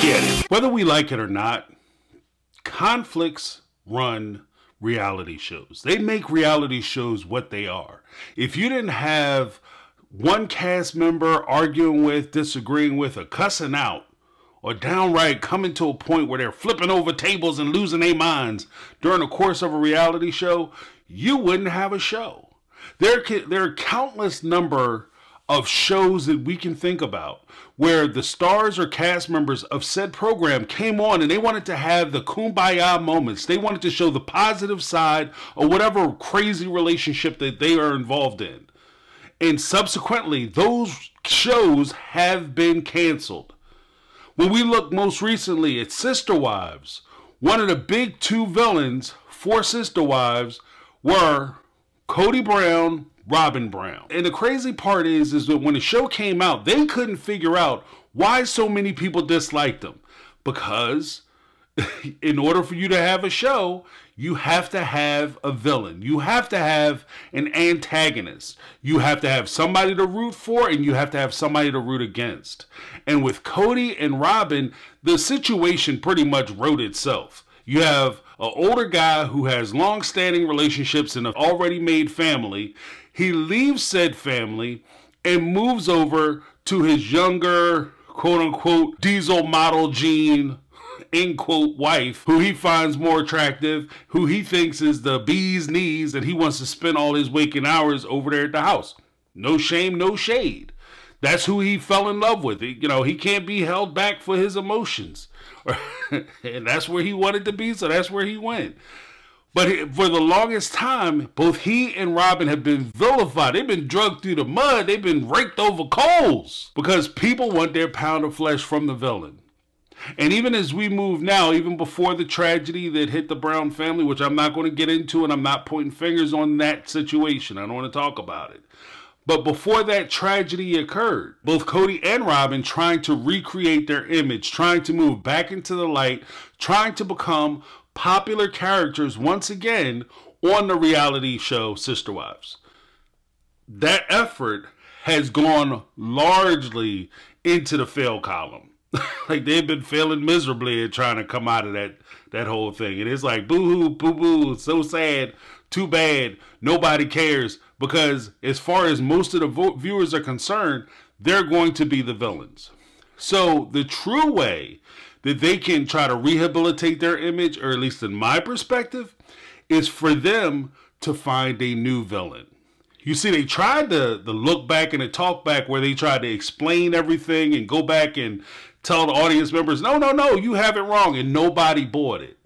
Get it. Whether we like it or not, conflicts run reality shows. They make reality shows what they are. If you didn't have one cast member arguing with, disagreeing with, or cussing out, or downright coming to a point where they're flipping over tables and losing their minds during the course of a reality show, you wouldn't have a show. There, there are countless number of shows that we can think about where the stars or cast members of said program came on and they wanted to have the kumbaya moments. They wanted to show the positive side or whatever crazy relationship that they are involved in. And subsequently, those shows have been canceled. When we look most recently at Sister Wives, one of the big two villains for Sister Wives were Kody Brown Robyn Brown. And the crazy part is, is that when the show came out, they couldn't figure out why so many people disliked them. Because in order for you to have a show, you have to have a villain. You have to have an antagonist. You have to have somebody to root for and you have to have somebody to root against. And with Kody and Robyn, the situation pretty much wrote itself. You have an older guy who has long-standing relationships in an already made family. He leaves said family and moves over to his younger, quote unquote, diesel model Jean end quote wife who he finds more attractive, who he thinks is the bee's knees, and he wants to spend all his waking hours over there at the house. No shame, no shade. That's who he fell in love with. You know, he can't be held back for his emotions. and that's where he wanted to be, so that's where he went. But for the longest time, both he and Robyn have been vilified. They've been drugged through the mud. They've been raked over coals because people want their pound of flesh from the villain. And even as we move now, even before the tragedy that hit the Brown family, which I'm not going to get into and I'm not pointing fingers on that situation, I don't want to talk about it. But before that tragedy occurred, both Kody and Robyn trying to recreate their image, trying to move back into the light, trying to become popular characters once again on the reality show Sister Wives. That effort has gone largely into the fail column. like they've been failing miserably at trying to come out of that that whole thing. And it's like boo hoo, boo boo, so sad, too bad, nobody cares. Because as far as most of the viewers are concerned, they're going to be the villains. So the true way that they can try to rehabilitate their image, or at least in my perspective, is for them to find a new villain. You see, they tried the, the look back and the talk back where they tried to explain everything and go back and tell the audience members, no, no, no, you have it wrong, and nobody bought it.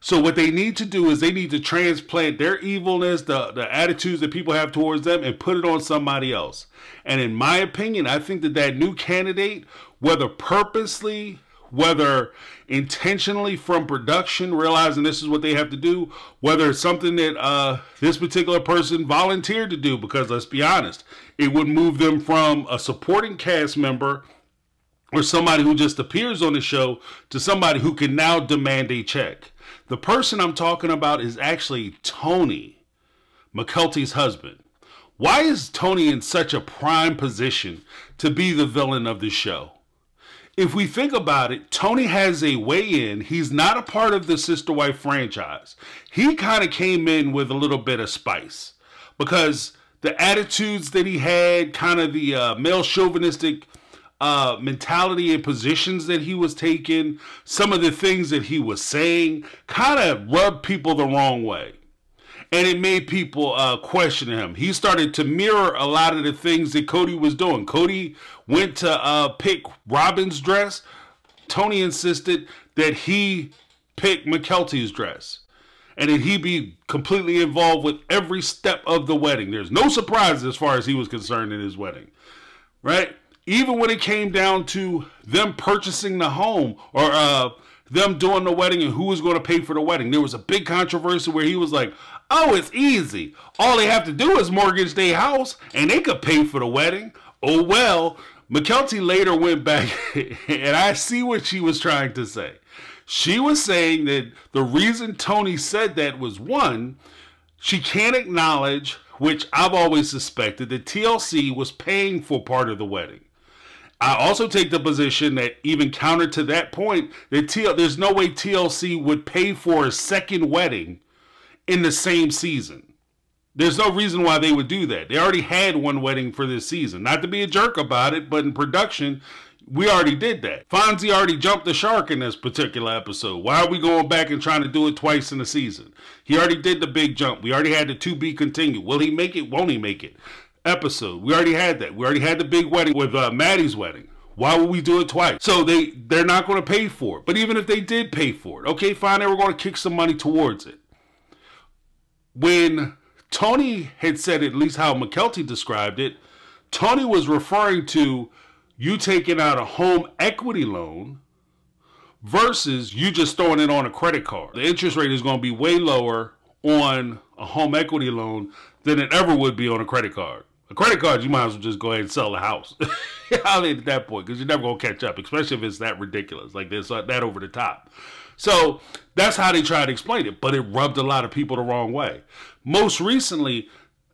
So what they need to do is they need to transplant their evilness, the, the attitudes that people have towards them, and put it on somebody else. And in my opinion, I think that that new candidate, whether purposely whether intentionally from production, realizing this is what they have to do, whether it's something that uh, this particular person volunteered to do, because let's be honest, it would move them from a supporting cast member or somebody who just appears on the show to somebody who can now demand a check. The person I'm talking about is actually Tony, Mykelti's husband. Why is Tony in such a prime position to be the villain of the show? If we think about it, Tony has a way in. He's not a part of the Sister Wife franchise. He kind of came in with a little bit of spice because the attitudes that he had, kind of the uh, male chauvinistic uh, mentality and positions that he was taking, some of the things that he was saying, kind of rubbed people the wrong way and it made people uh, question him. He started to mirror a lot of the things that Kody was doing. Kody went to uh, pick Robyn's dress. Tony insisted that he pick Mykelti's dress and that he be completely involved with every step of the wedding. There's no surprises as far as he was concerned in his wedding, right? Even when it came down to them purchasing the home or uh, them doing the wedding and who was going to pay for the wedding. There was a big controversy where he was like, oh, it's easy. All they have to do is mortgage their house and they could pay for the wedding. Oh, well, Mykelti later went back and I see what she was trying to say. She was saying that the reason Tony said that was one, she can't acknowledge, which I've always suspected, that TLC was paying for part of the wedding. I also take the position that even counter to that point, that TL, there's no way TLC would pay for a second wedding in the same season. There's no reason why they would do that. They already had one wedding for this season. Not to be a jerk about it, but in production, we already did that. Fonzie already jumped the shark in this particular episode. Why are we going back and trying to do it twice in the season? He already did the big jump. We already had the to be continued. Will he make it? Won't he make it? Episode. We already had that. We already had the big wedding with uh, Maddie's wedding. Why would we do it twice? So they they're not going to pay for it. But even if they did pay for it, okay, fine, they were going to kick some money towards it. When Tony had said at least how Mykelti described it, Tony was referring to you taking out a home equity loan versus you just throwing it on a credit card. The interest rate is going to be way lower on a home equity loan than it ever would be on a credit card. A credit card, you might as well just go ahead and sell the house. I mean, at that point, because you're never going to catch up, especially if it's that ridiculous, like this, uh, that over the top. So that's how they tried to explain it, but it rubbed a lot of people the wrong way. Most recently,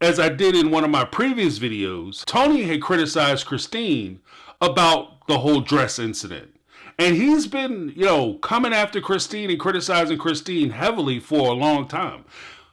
as I did in one of my previous videos, Tony had criticized Christine about the whole dress incident. And he's been, you know, coming after Christine and criticizing Christine heavily for a long time.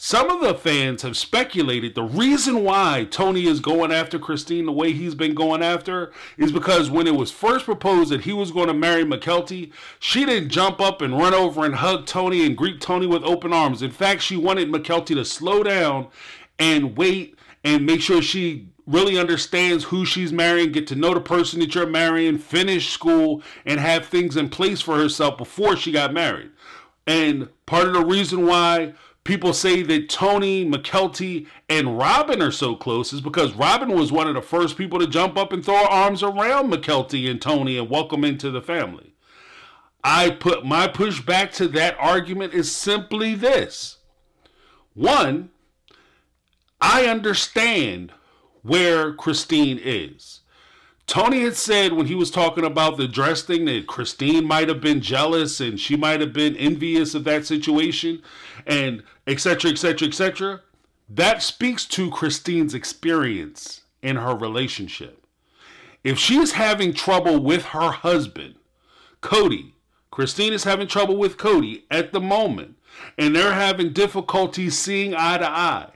Some of the fans have speculated the reason why Tony is going after Christine the way he's been going after is because when it was first proposed that he was going to marry Mykelti, she didn't jump up and run over and hug Tony and greet Tony with open arms. In fact, she wanted Mykelti to slow down and wait and make sure she really understands who she's marrying, get to know the person that you're marrying, finish school, and have things in place for herself before she got married. And part of the reason why people say that Tony, Mykelti, and Robyn are so close is because Robyn was one of the first people to jump up and throw arms around Mykelti and Tony and welcome into the family. I put my pushback to that argument is simply this. One, I understand where Christine is. Tony had said when he was talking about the dress thing that Christine might have been jealous and she might have been envious of that situation and etc etc etc that speaks to Christine's experience in her relationship. If she is having trouble with her husband, Kody, Christine is having trouble with Kody at the moment and they're having difficulty seeing eye to eye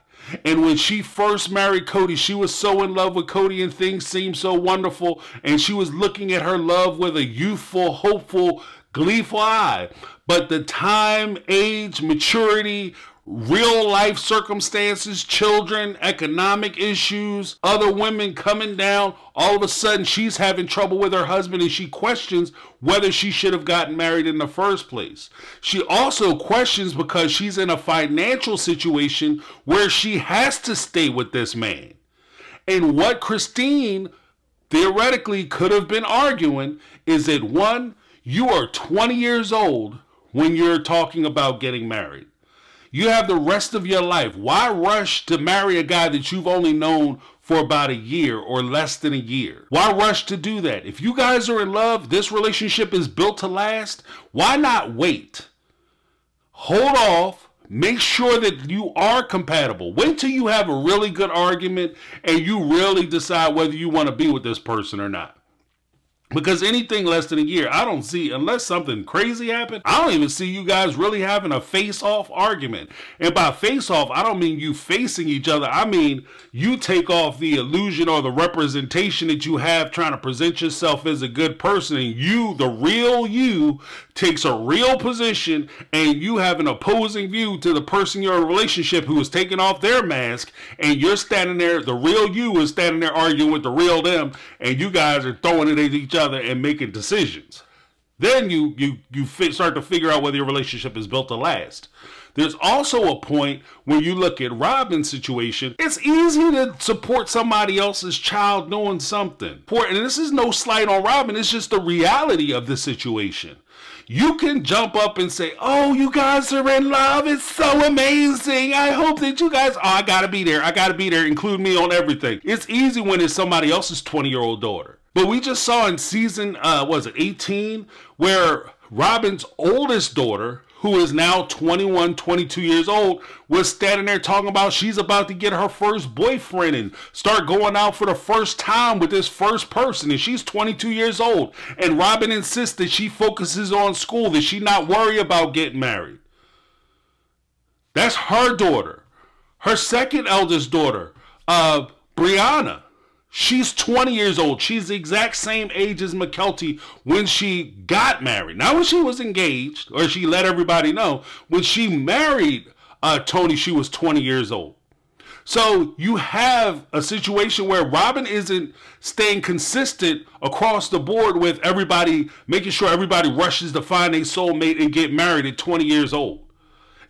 and when she first married Kody, she was so in love with Kody and things seemed so wonderful. And she was looking at her love with a youthful, hopeful, gleeful eye. But the time, age, maturity, real life circumstances, children, economic issues, other women coming down. All of a sudden, she's having trouble with her husband and she questions whether she should have gotten married in the first place. She also questions because she's in a financial situation where she has to stay with this man. And what Christine theoretically could have been arguing is that one, you are 20 years old when you're talking about getting married. You have the rest of your life. Why rush to marry a guy that you've only known for about a year or less than a year? Why rush to do that? If you guys are in love, this relationship is built to last, why not wait? Hold off. Make sure that you are compatible. Wait till you have a really good argument and you really decide whether you want to be with this person or not. Because anything less than a year, I don't see, unless something crazy happened, I don't even see you guys really having a face off argument. And by face off, I don't mean you facing each other. I mean you take off the illusion or the representation that you have trying to present yourself as a good person. And you, the real you, takes a real position and you have an opposing view to the person you're in a relationship who is taking off their mask. And you're standing there, the real you is standing there arguing with the real them. And you guys are throwing it at each other and making decisions. Then you you you start to figure out whether your relationship is built to last. There's also a point when you look at Robyn's situation, it's easy to support somebody else's child doing something. And this is no slight on Robyn, it's just the reality of the situation. You can jump up and say, Oh, you guys are in love. It's so amazing. I hope that you guys, oh, I gotta be there. I gotta be there. Include me on everything. It's easy when it's somebody else's 20 year old daughter. But we just saw in season, uh, was it 18, where Robyn's oldest daughter, who is now 21, 22 years old, was standing there talking about she's about to get her first boyfriend and start going out for the first time with this first person. And she's 22 years old. And Robyn insists that she focuses on school, that she not worry about getting married. That's her daughter. Her second eldest daughter, uh, Breanna, She's 20 years old. She's the exact same age as Mykelti when she got married. Not when she was engaged or she let everybody know. When she married uh, Tony, she was 20 years old. So you have a situation where Robyn isn't staying consistent across the board with everybody, making sure everybody rushes to find a soulmate and get married at 20 years old.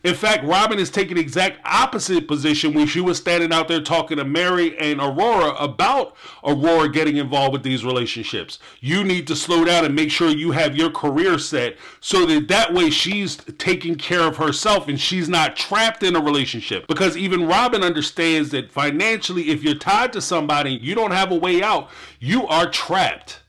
In fact, Robyn is taking the exact opposite position when she was standing out there talking to Meri and Aurora about Aurora getting involved with these relationships. You need to slow down and make sure you have your career set so that that way she's taking care of herself and she's not trapped in a relationship. Because even Robyn understands that financially, if you're tied to somebody, you don't have a way out, you are trapped.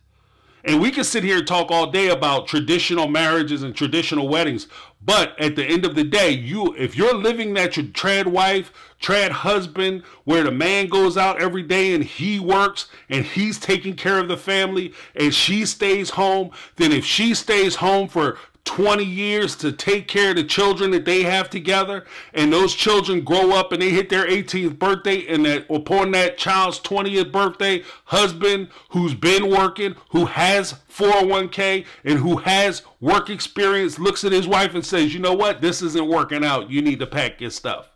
And we can sit here and talk all day about traditional marriages and traditional weddings, but at the end of the day, you if you're living that your trad wife, trad husband, where the man goes out every day and he works and he's taking care of the family and she stays home, then if she stays home for 20 years to take care of the children that they have together and those children grow up and they hit their 18th birthday and that upon that child's 20th birthday husband who's been working who has 401k and who has work experience looks at his wife and says you know what? This isn't working out. You need to pack your stuff.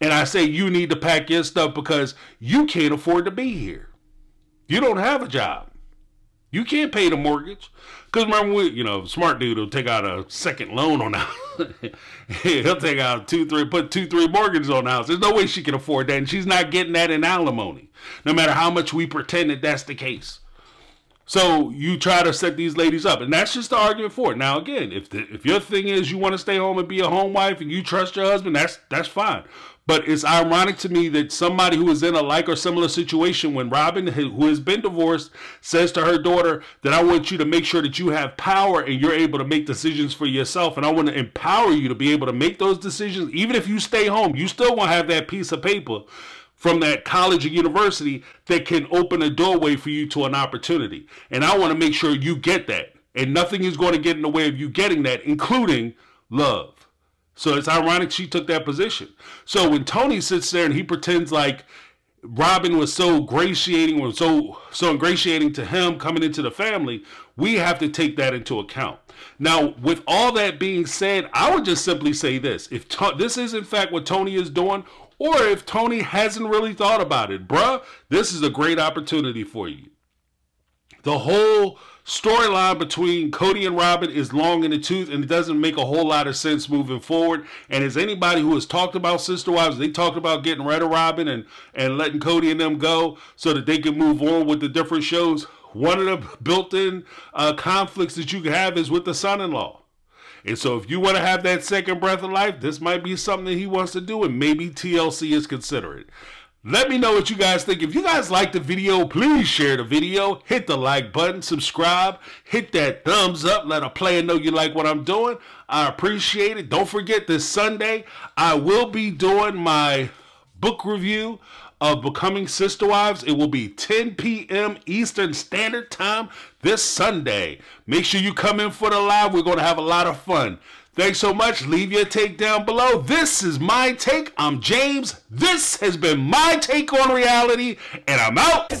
And i say you need to pack your stuff because you can't afford to be here. You don't have a job you can't pay the mortgage. Because remember, we, you know, smart dude will take out a second loan on the house. He'll take out two, three, put two, three mortgages on the house. There's no way she can afford that. And she's not getting that in alimony, no matter how much we pretend that that's the case. So you try to set these ladies up, and that's just the argument for it. Now, again, if the, if your thing is you want to stay home and be a home wife and you trust your husband, that's that's fine. But it's ironic to me that somebody who is in a like or similar situation when Robyn, who has been divorced, says to her daughter that I want you to make sure that you have power and you're able to make decisions for yourself. And I want to empower you to be able to make those decisions. Even if you stay home, you still want to have that piece of paper from that college or university that can open a doorway for you to an opportunity. And I want to make sure you get that. And nothing is going to get in the way of you getting that, including love. So it's ironic she took that position. So when Tony sits there and he pretends like Robyn was so gratiating or so so ingratiating to him coming into the family, we have to take that into account. Now, with all that being said, I would just simply say this: if this is in fact what Tony is doing, or if Tony hasn't really thought about it, bruh, this is a great opportunity for you. The whole storyline between Kody and Robyn is long in the tooth and it doesn't make a whole lot of sense moving forward. And as anybody who has talked about Sister Wives, they talked about getting rid of Robyn and, and letting Kody and them go so that they can move on with the different shows. One of the built-in uh, conflicts that you can have is with the son-in-law. And so if you want to have that second breath of life, this might be something that he wants to do and maybe TLC is considering. Let me know what you guys think. If you guys like the video, please share the video. Hit the like button, subscribe, hit that thumbs up. Let a player know you like what I'm doing. I appreciate it. Don't forget this Sunday, I will be doing my book review of Becoming Sister Wives. It will be 10 p.m. Eastern Standard Time this Sunday. Make sure you come in for the live. We're going to have a lot of fun. Thanks so much. Leave your take down below. This is my take. I'm James. This has been my take on reality, and I'm out.